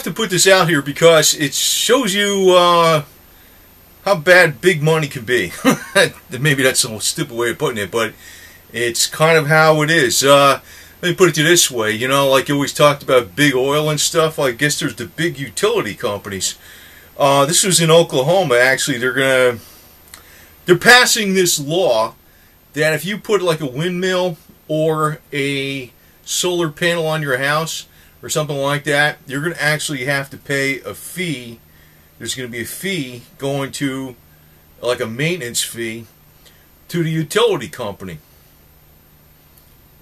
have to put this out here because it shows you uh, how bad big money can be. Maybe that's a stupid way of putting it, but it's kind of how it is. Uh, let me put it to this way, you know, like you always talked about big oil and stuff. I guess there's the big utility companies. Uh, this was in Oklahoma. Actually, they're gonna they're passing this law that if you put like a windmill or a solar panel on your house or something like that, you're going to actually have to pay a fee. There's going to be a fee going to like a maintenance fee to the utility company.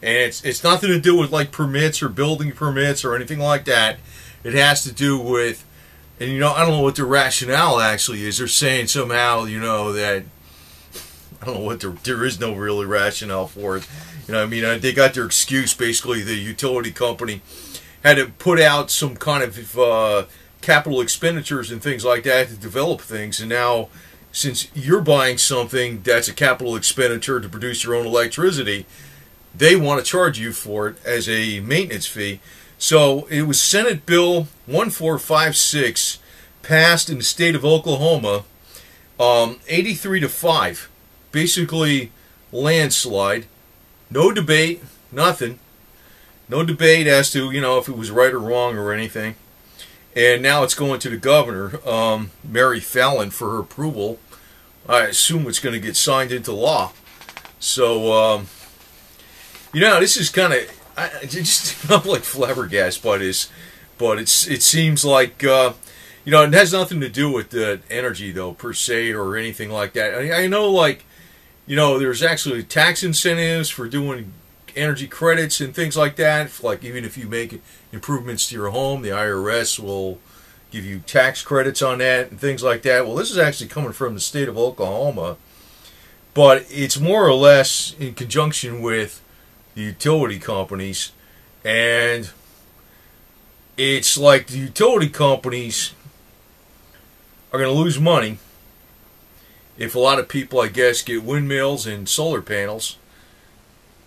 And it's it's nothing to do with like permits or building permits or anything like that. It has to do with and you know, I don't know what the rationale actually is. They're saying somehow, you know, that I don't know what the, there is no really rationale for it. You know, I mean, they got their excuse. Basically, the utility company had to put out some kind of uh, capital expenditures and things like that to develop things, and now since you're buying something that's a capital expenditure to produce your own electricity, they want to charge you for it as a maintenance fee. So it was Senate Bill 1456 passed in the state of Oklahoma, um, 83 to 5 basically landslide. No debate, nothing. No debate as to, you know, if it was right or wrong or anything. And now it's going to the governor, um, Mary Fallin, for her approval. I assume it's going to get signed into law. So, um, you know, this is kind of, I just not like flabbergasted by this, but it's it seems like, uh, you know, it has nothing to do with the energy though per se or anything like that. I, I know like you know, there's actually tax incentives for doing energy credits and things like that. Like even if you make improvements to your home, the IRS will give you tax credits on that and things like that. Well, this is actually coming from the state of Oklahoma, but it's more or less in conjunction with the utility companies, and it's like the utility companies are going to lose money if a lot of people, I guess, get windmills and solar panels,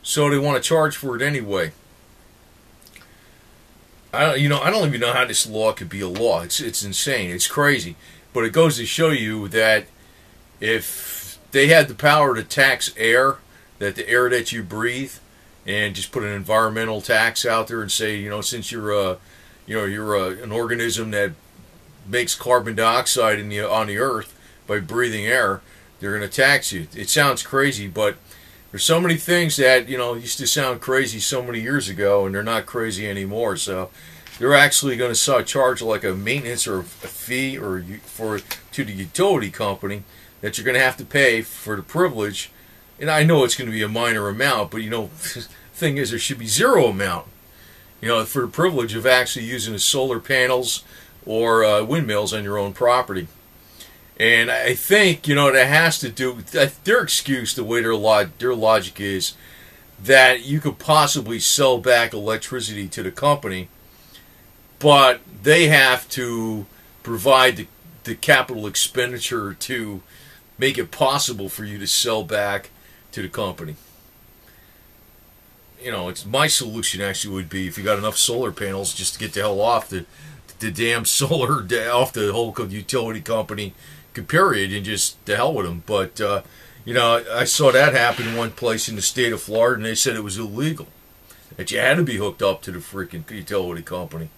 so they want to charge for it anyway. I you know I don't even know how this law could be a law. It's it's insane. It's crazy. But it goes to show you that if they had the power to tax air, that the air that you breathe, and just put an environmental tax out there and say, you know, since you're a, you know, you're a, an organism that makes carbon dioxide in the on the earth, by breathing air, they're going to tax you. It sounds crazy, but there's so many things that you know used to sound crazy so many years ago, and they're not crazy anymore. So they're actually going to charge like a maintenance or a fee or for to the utility company that you're going to have to pay for the privilege. And I know it's going to be a minor amount, but you know, the thing is, there should be zero amount. You know, for the privilege of actually using the solar panels or uh, windmills on your own property. And I think, you know, that has to do with uh, their excuse, the way their, log, their logic is, that you could possibly sell back electricity to the company, but they have to provide the, the capital expenditure to make it possible for you to sell back to the company. You know, it's my solution actually would be if you got enough solar panels, just to get the hell off the the damn solar off the whole utility company period and just the hell with them. But uh, you know, I saw that happen one place in the state of Florida, and they said it was illegal that you had to be hooked up to the freaking utility company.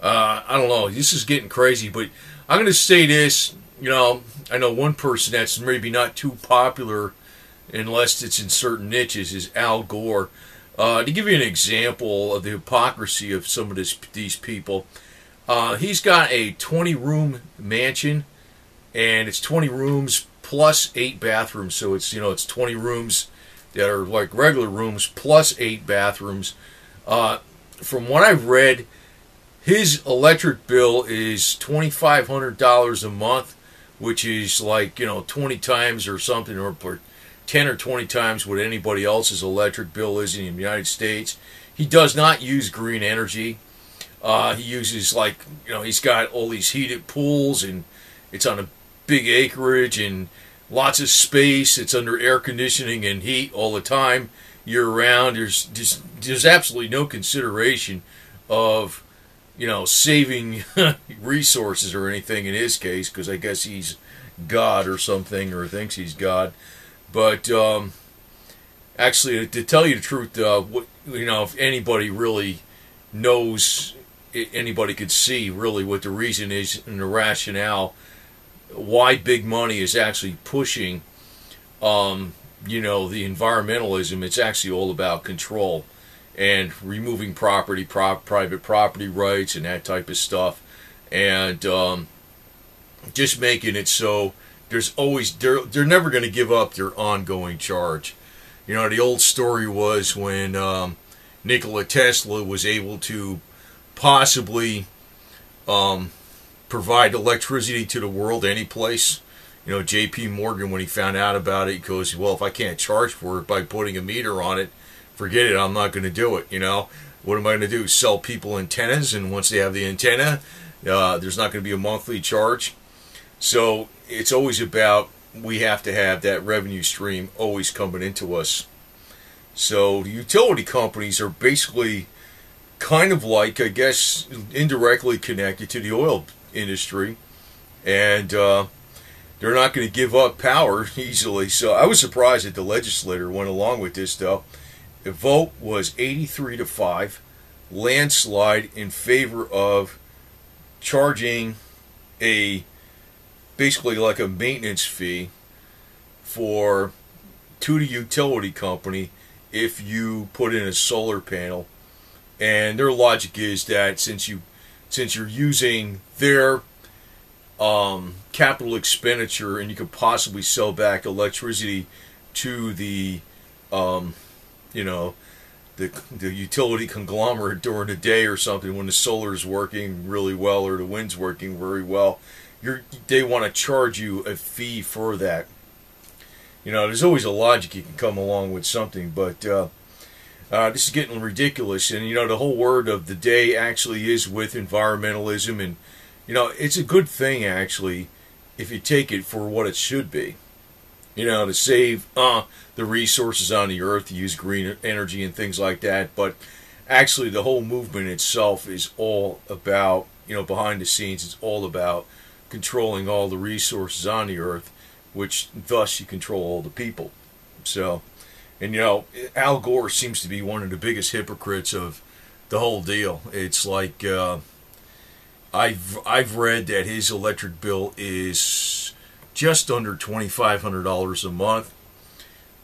Uh, I don't know. This is getting crazy, but I'm going to say this. You know, I know one person that's maybe not too popular, unless it's in certain niches, is Al Gore. Uh, to give you an example of the hypocrisy of some of this, these people, uh, he's got a 20 room mansion and it's 20 rooms plus eight bathrooms. So it's you know it's 20 rooms that are like regular rooms plus eight bathrooms. Uh, from what I've read, his electric bill is twenty five hundred dollars a month, which is like you know 20 times or something, or, or 10 or 20 times what anybody else's electric bill is in the United States. He does not use green energy. Uh, he uses like you know he's got all these heated pools and it's on a big acreage and lots of space. It's under air conditioning and heat all the time, year round. There's just there's absolutely no consideration of you know, saving resources or anything in his case, because I guess he's God or something, or thinks he's God. But um, actually, to tell you the truth, uh, what, you know, if anybody really knows, anybody could see really what the reason is and the rationale why big money is actually pushing, um, you know, the environmentalism. It's actually all about control and removing property, pro- private property rights, and that type of stuff, and um, just making it so there's always they're they're never going to give up their ongoing charge. You know, the old story was when um, Nikola Tesla was able to possibly um, provide electricity to the world any place. You know, J.P. Morgan, when he found out about it, goes, "Well, if I can't charge for it by putting a meter on it, forget it. I'm not going to do it. You know, what am I going to do? Sell people antennas, and once they have the antenna, uh, there's not going to be a monthly charge. So it's always about we have to have that revenue stream always coming into us. So the utility companies are basically kind of like, I guess, indirectly connected to the oil industry, and uh, they're not going to give up power easily. So I was surprised that the legislator went along with this, though. The vote was 83 to 5, landslide in favor of charging a basically like a maintenance fee for to the utility company if you put in a solar panel. And their logic is that since you since you're using their um, capital expenditure and you could possibly sell back electricity to the um, you know the the utility conglomerate during the day or something when the solar is working really well or the wind's working very well you're they want to charge you a fee for that. You know there's always a logic you can come along with something but uh, uh, this is getting ridiculous. And, you know, the whole word of the day actually is with environmentalism. And, you know, it's a good thing, actually, if you take it for what it should be. You know, to save uh, the resources on the earth, use green energy and things like that. But actually, the whole movement itself is all about, you know, behind the scenes, it's all about controlling all the resources on the earth, which thus you control all the people. So, and you know, Al Gore seems to be one of the biggest hypocrites of the whole deal. It's like uh, I've I've read that his electric bill is just under twenty five hundred dollars a month.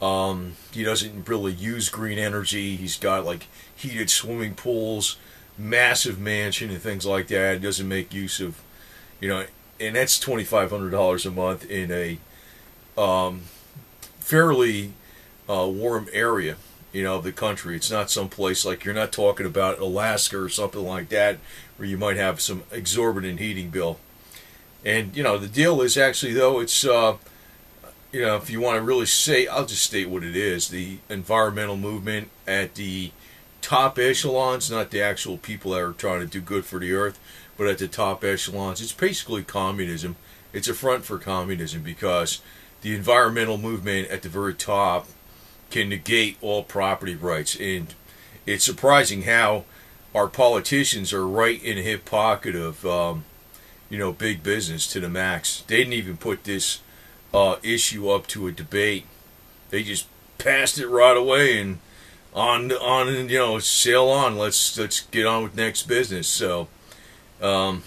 Um, he doesn't really use green energy. He's got like heated swimming pools, massive mansion, and things like that. Doesn't make use of, you know, and that's twenty five hundred dollars a month in a um, fairly uh, warm area, you know, of the country. It's not some place like you're not talking about Alaska or something like that, where you might have some exorbitant heating bill. And you know, the deal is actually though it's, uh, you know, if you want to really say, I'll just state what it is: the environmental movement at the top echelons, not the actual people that are trying to do good for the earth, but at the top echelons, it's basically communism. It's a front for communism because the environmental movement at the very top can negate all property rights. And it's surprising how our politicians are right in the hip pocket of, um, you know, big business to the max. They didn't even put this uh, issue up to a debate. They just passed it right away and on on you know sail on. Let's let's get on with next business. So, um,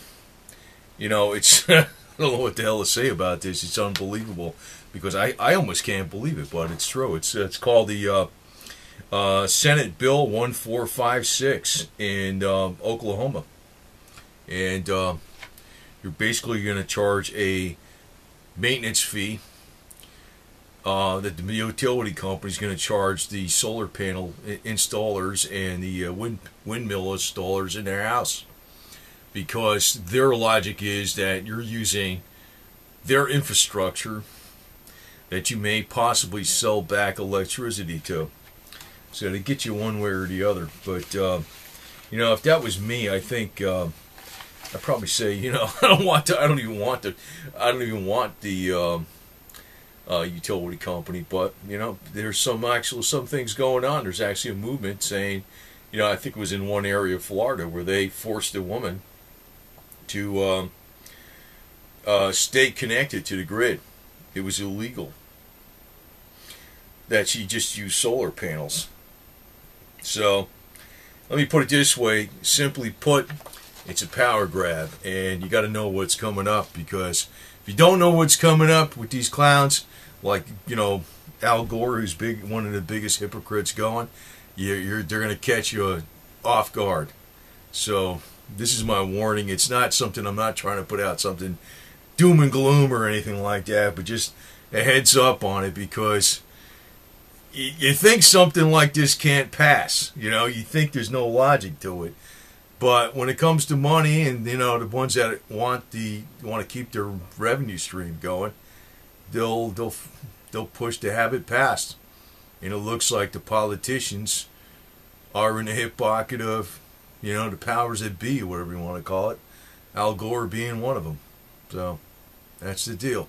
you know, it's I don't know what the hell to say about this. It's unbelievable because I, I almost can't believe it, but it's true. It's it's called the uh, uh, Senate Bill 1456 in uh, Oklahoma, and uh, you're basically going to charge a maintenance fee uh, that the utility company is going to charge the solar panel installers and the uh, wind windmill installers in their house because their logic is that you're using their infrastructure that you may possibly sell back electricity to. So to get you one way or the other. But uh, you know, if that was me, I think uh, I'd probably say, you know, I don't want to. I don't even want to. I don't even want the uh, uh, utility company. But you know, there's some actual some things going on. There's actually a movement saying, you know, I think it was in one area of Florida where they forced a woman to um, uh, stay connected to the grid. It was illegal that she just used solar panels. So, let me put it this way simply put, it's a power grab, and you got to know what's coming up because if you don't know what's coming up with these clowns, like, you know, Al Gore, who's big, one of the biggest hypocrites going, you're, you're they're going to catch you off guard. So, this is my warning. It's not something I'm not trying to put out something doom and gloom or anything like that, but just a heads up on it because you think something like this can't pass. You know, you think there's no logic to it. But when it comes to money and you know the ones that want the want to keep their revenue stream going, they'll they'll they'll push to have it passed. And it looks like the politicians are in the hip pocket of, you know, the powers that be, whatever you want to call it. Al Gore being one of them. So that's the deal.